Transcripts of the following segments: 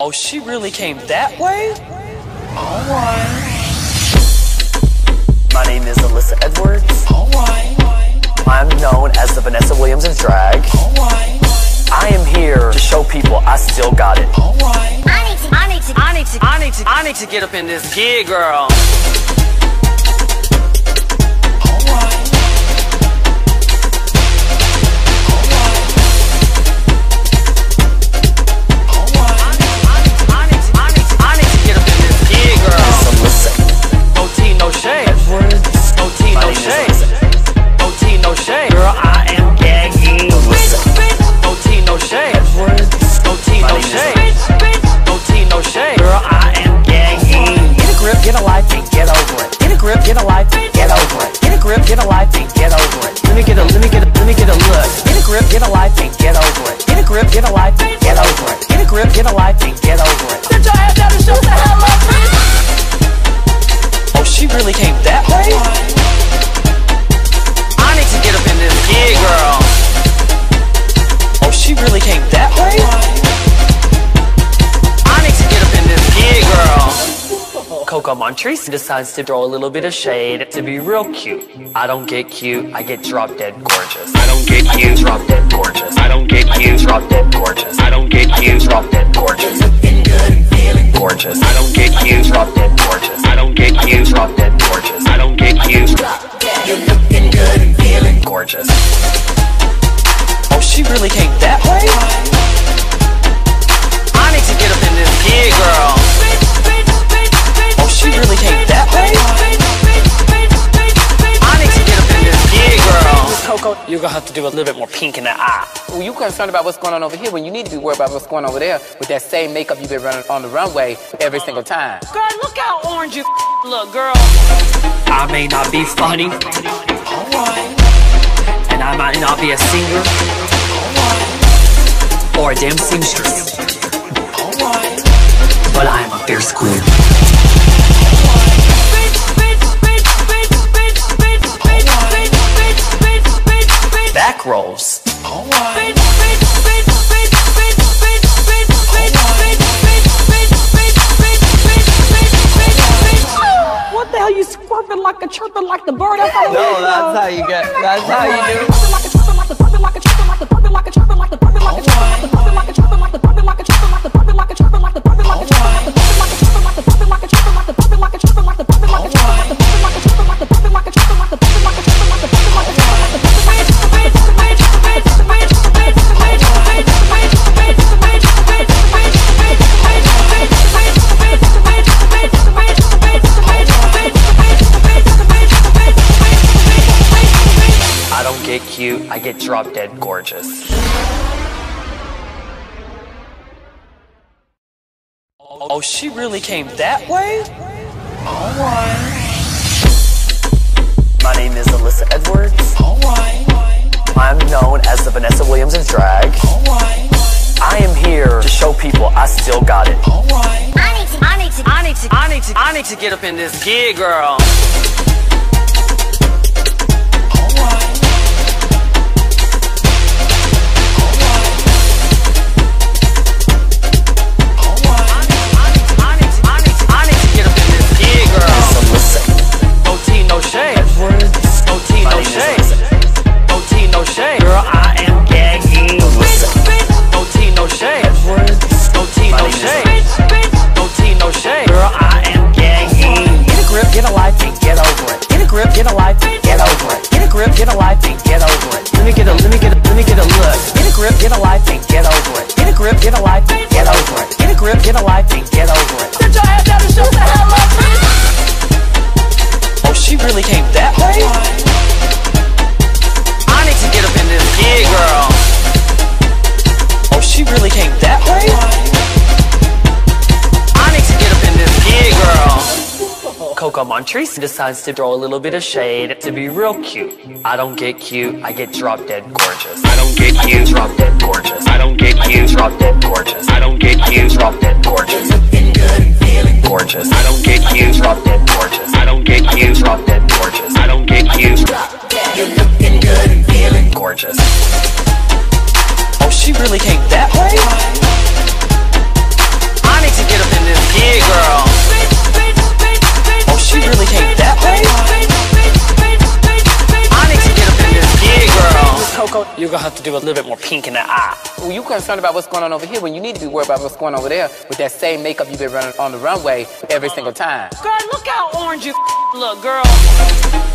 Oh, she really came that way? Alright. My name is Alyssa Edwards. Alright. I'm known as the Vanessa Williams of drag. Alright. I am here to show people I still got it. Alright. I need to, I need to, I need to, I need to, I need to get up in this gig, girl. grip, get a life and get over it. Montrese decides to throw a little bit of shade to be real cute. I don't get cute, I get drop dead gorgeous. I don't get cute, drop dead gorgeous. I don't get cute, drop dead gorgeous. I don't get cute, drop dead gorgeous. Looking good feeling gorgeous. I don't get cute, drop dead gorgeous. I don't get cute, drop dead gorgeous. I don't get cute, drop dead. You're looking good and feeling gorgeous. Oh, she really came that way? I need to get up in this gig, girl she really came that way? I get up in this gig, girl. Coco, you're gonna have to do a little bit more pink in the eye. Well, you concerned about what's going on over here when you need to be worried about what's going on over there with that same makeup you've been running on the runway every single time. Girl, look how orange you look, girl. I may not be funny. Alright. And I might not be a singer. Alright. Or a damn seamstress. Alright. But I am a fierce queen. The bird? How no, that's how you get. That's how you do. cute, get drop dead gorgeous. Oh, oh, she really came that way? Alright. My name is Alyssa Edwards. Alright. I'm known as the Vanessa Williams of drag. Alright. I am here to show people I still got it. Alright. I need to, I need to, I need to, I need to, I need to get up in this gig, girl. Montrese decides to throw a little bit of shade to be real cute. I don't get cute, I get drop dead gorgeous. I don't get cute, drop dead gorgeous. I don't get cute, drop dead gorgeous. I don't get cute, drop dead gorgeous. Looking good and feeling gorgeous. I don't get cute, drop dead gorgeous. I don't get cute, drop dead gorgeous. I don't get cute, drop dead. You're looking good and feeling gorgeous. Oh, she really came that way? I really that Coco, you're gonna have to do a little bit more pink in the eye. Well, you concerned about what's going on over here when you need to be worried about what's going on over there with that same makeup you've been running on the runway every single time. Girl, look how orange you look, girl.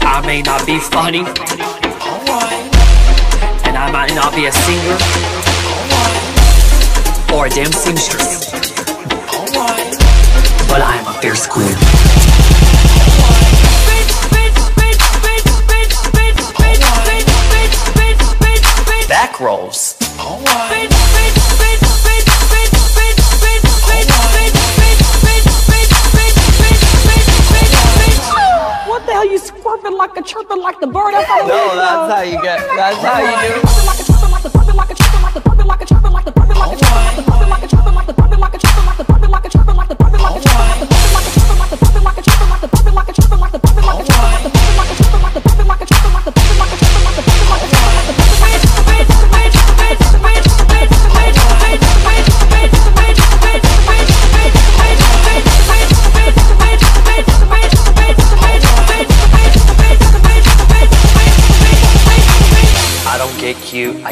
I may not be funny. Alright. And I might not be a singer. Alright. Or a damn seamstress. Alright. But I am a fierce queen. groves. What the hell you squirting like a chirping like the bird? No, that's how you get. That's how you do.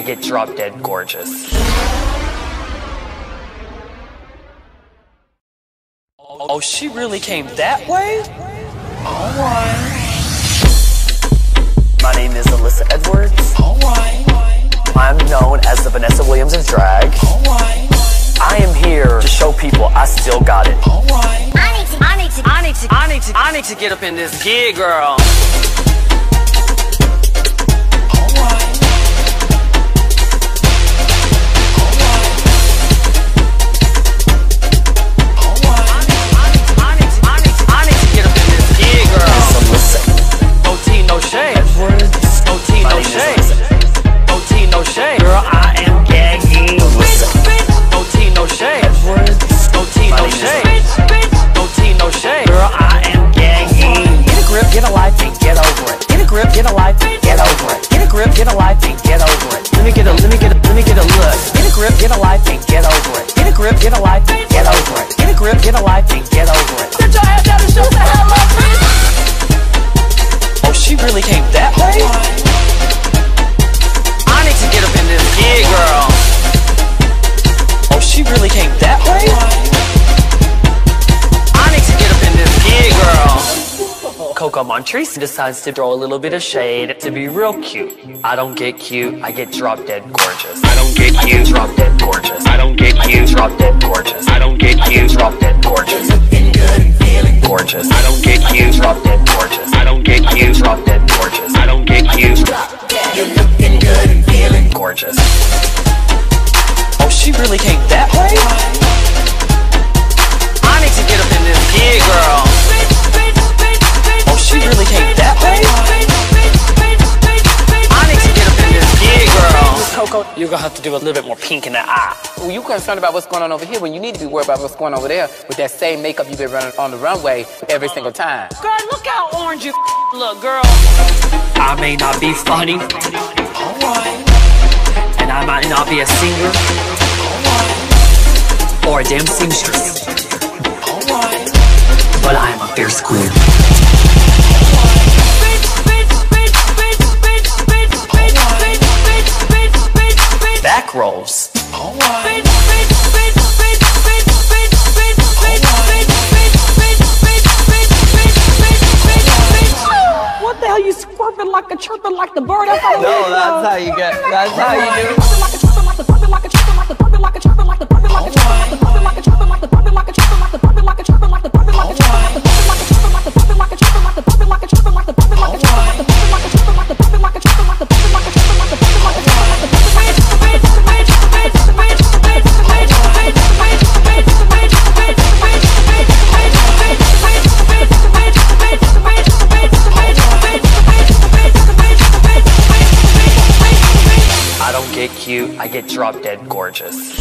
I get drop dead gorgeous. Oh, she really came that way? Alright. My name is Alyssa Edwards. Alright. I'm known as the Vanessa Williams of drag. Alright. I am here to show people I still got it. Alright. I need to, I need to, I need to, I need to, I need to get up in this gig, girl. really came down. Coco Montrese decides to throw a little bit of shade to be real cute. I don't get cute, I get drop dead gorgeous. I don't get cute, drop dead gorgeous. I don't get cute, drop dead gorgeous. I don't get cute, drop dead gorgeous. Looking good feeling gorgeous. I don't get cute, drop dead gorgeous. I don't get cute, drop dead gorgeous. I don't get cute, drop dead. You're looking good and feeling gorgeous. Oh, she really came that way? Gonna have to do a little bit more pink in the eye. Well, you concerned about what's going on over here when you need to be worried about what's going on over there with that same makeup you've been running on the runway every single time. Girl, look how orange you look, girl. I may not be funny. And I might not be a singer. Or a damn seamstress. But I am a fierce queen. Back rolls. What the hell you squirping like a chirping like the bird? That's how No, that's how you get. That's how you do. like a chirping like the chirping like a chirping like the chirping like a chirping like the chirping like a chirping like a chirping like the chirping like a you, I get drop dead gorgeous.